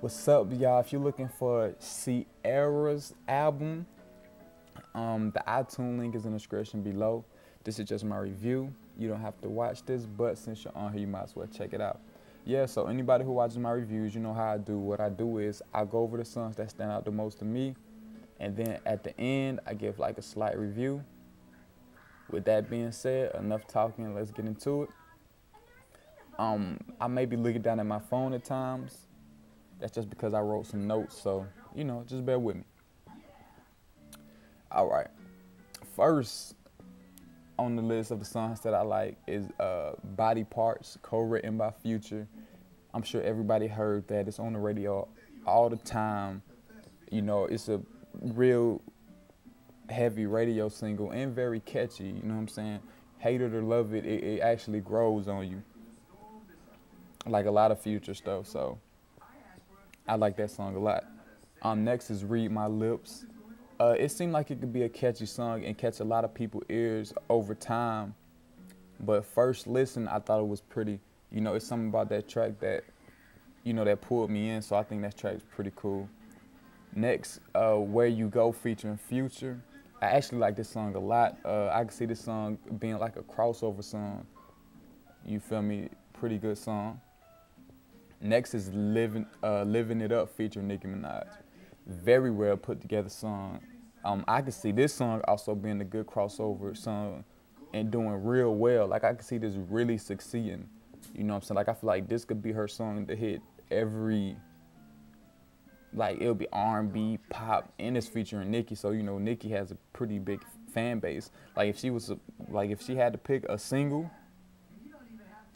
What's up, y'all? If you're looking for Ciara's album, um, the iTunes link is in the description below. This is just my review. You don't have to watch this, but since you're on here, you might as well check it out. Yeah, so anybody who watches my reviews, you know how I do. What I do is I go over the songs that stand out the most to me, and then at the end, I give like a slight review. With that being said, enough talking, let's get into it. Um, I may be looking down at my phone at times. That's just because I wrote some notes, so you know, just bear with me. All right. First on the list of the songs that I like is uh, Body Parts, co-written by Future. I'm sure everybody heard that. It's on the radio all the time. You know, it's a real heavy radio single and very catchy. You know what I'm saying? Hate it or love it, it, it actually grows on you. Like a lot of Future stuff. So I like that song a lot. Um, next is Read My Lips. Uh, it seemed like it could be a catchy song and catch a lot of people's ears over time. But first listen, I thought it was pretty. You know, it's something about that track that, you know, that pulled me in. So I think that track's pretty cool. Next, uh, Where You Go featuring Future. I actually like this song a lot. Uh, I can see this song being like a crossover song. You feel me? Pretty good song. Next is Living, uh, Living It Up featuring Nicki Minaj very well put together song. Um, I could see this song also being a good crossover song and doing real well. Like I could see this really succeeding. You know what I'm saying? Like I feel like this could be her song to hit every like it'll be R&B, pop, and it's featuring Nicki. So you know Nicki has a pretty big fan base. Like if she was a, like if she had to pick a single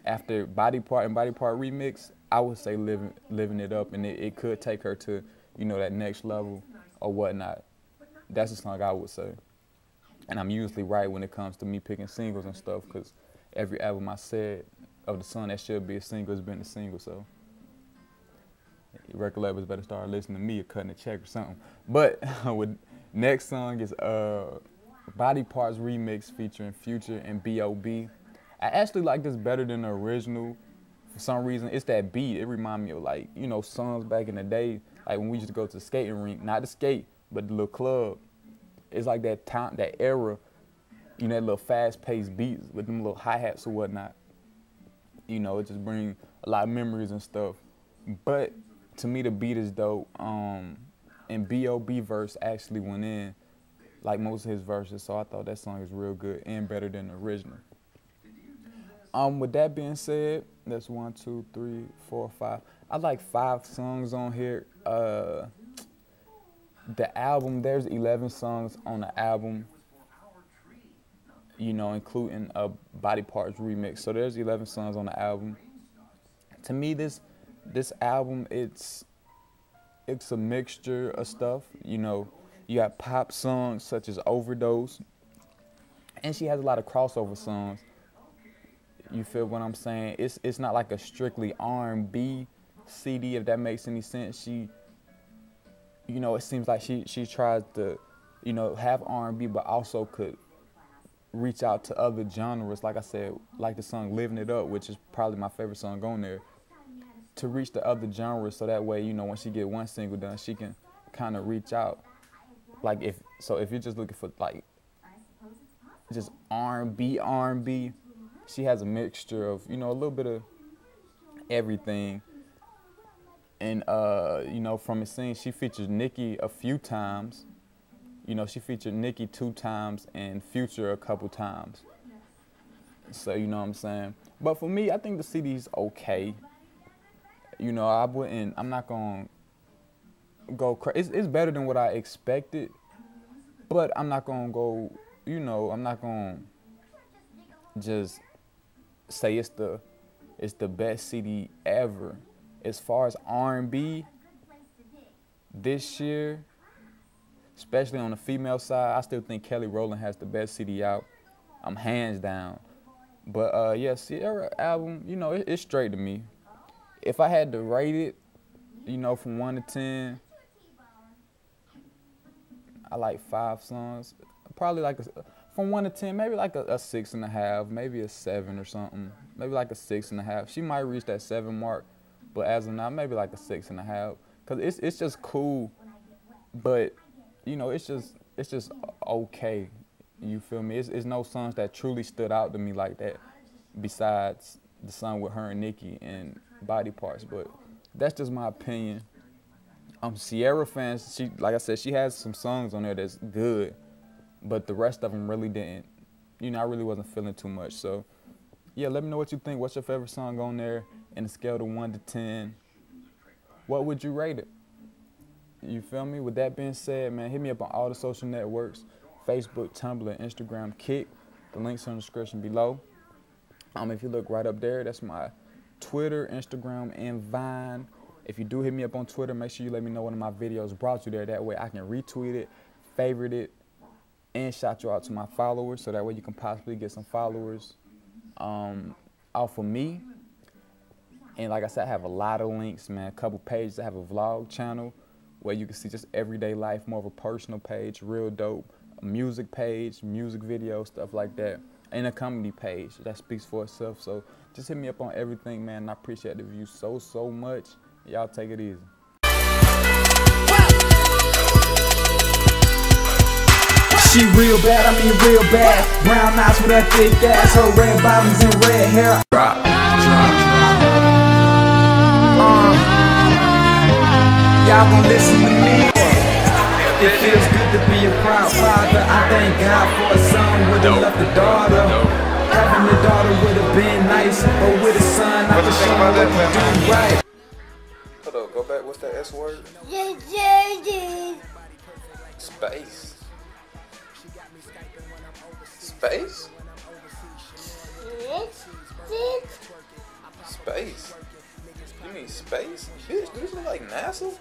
after Body Part and Body Part remix, I would say living living it up, and it, it could take her to you know, that next level or whatnot. That's the song I would say. And I'm usually right when it comes to me picking singles and stuff, because every album I said of the song that should be a single has been a single. So record labels better start listening to me or cutting a check or something. But with next song is uh, Body Parts remix featuring Future and B.O.B. I actually like this better than the original. For some reason, it's that beat. It reminds me of like you know songs back in the day like when we used to go to the skating rink, not the skate, but the little club. It's like that time, that era, you know, that little fast-paced beats with them little hi-hats or whatnot. You know, it just brings a lot of memories and stuff. But to me, the beat is dope. Um, and B.O.B. verse actually went in like most of his verses, so I thought that song is real good and better than the original. Um, with that being said, that's one, two, three, four, five. I like five songs on here. Uh, the album, there's 11 songs on the album, you know, including a Body Parts remix. So there's 11 songs on the album. To me, this this album, it's it's a mixture of stuff. You know, you got pop songs such as Overdose, and she has a lot of crossover songs. You feel what I'm saying? It's it's not like a strictly R&B CD, if that makes any sense. She, you know, it seems like she she tries to, you know, have R&B, but also could reach out to other genres. Like I said, like the song "Living It Up," which is probably my favorite song on there. To reach the other genres, so that way, you know, when she get one single done, she can kind of reach out. Like if so, if you're just looking for like just R&B, R&B, she has a mixture of you know a little bit of everything and uh, you know, from a scene, she featured Nicki a few times. You know, she featured Nicki two times and Future a couple times. So you know what I'm saying. But for me, I think the CD's okay. You know, I wouldn't. I'm not gonna go crazy. It's, it's better than what I expected, but I'm not gonna go. You know, I'm not gonna just say it's the it's the best CD ever as far as R&B this year, especially on the female side, I still think Kelly Rowland has the best CD out. I'm hands down. But uh, yeah, Ciara album, you know, it, it's straight to me. If I had to rate it, you know, from one to ten, I like five songs. Probably like a, from one to ten, maybe like a, a six and a half, maybe a seven or something. Maybe like a six and a half. She might reach that seven mark But as of now, maybe like a six and a half. Cause it's it's just cool, but you know, it's just it's just okay. You feel me? It's, it's no songs that truly stood out to me like that, besides the song with her and Nicki and Body Parts. But that's just my opinion. Um, Ciara fans, she like I said, she has some songs on there that's good, but the rest of them really didn't. You know, I really wasn't feeling too much. So, yeah, let me know what you think. What's your favorite song on there? In a scale of one to ten, what would you rate it? You feel me? With that being said, man, hit me up on all the social networks Facebook, Tumblr, Instagram, Kik. The links in the description below. Um, if you look right up there, that's my Twitter, Instagram, and Vine. If you do hit me up on Twitter, make sure you let me know one of my videos brought you there. That way I can retweet it, favorite it, and shout you out to my followers. So that way you can possibly get some followers um, off of me. And like I said, I have a lot of links, man. A couple pages. I have a vlog channel where you can see just everyday life, more of a personal page, real dope. A music page, music video, stuff like that. And a comedy page that speaks for itself. So just hit me up on everything, man. I appreciate the view so, so much. Y'all take it easy. She real bad, I mean real bad. Brown eyes with that thick ass, her red bottoms and red hair. Drop, drop, drop. Uh, y'all gon' listen to me. It feels good to be a proud father. I thank God for a son with a left a daughter. Having a daughter would have been nice, but with a son, I can show what to do right. Hold up, go back. What's that S word? Space. Space? Space? You mean space? Bitch, do this look like NASA?